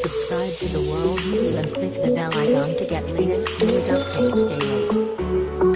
Subscribe to the World News and click the bell icon to get latest news updates daily.